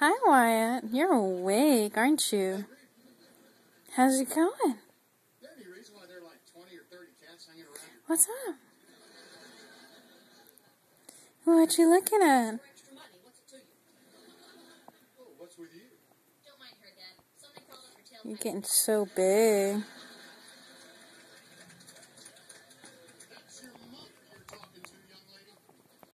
Hi, Wyatt. You're awake, aren't you? How's it going? What's up? What you looking at? You're getting so big.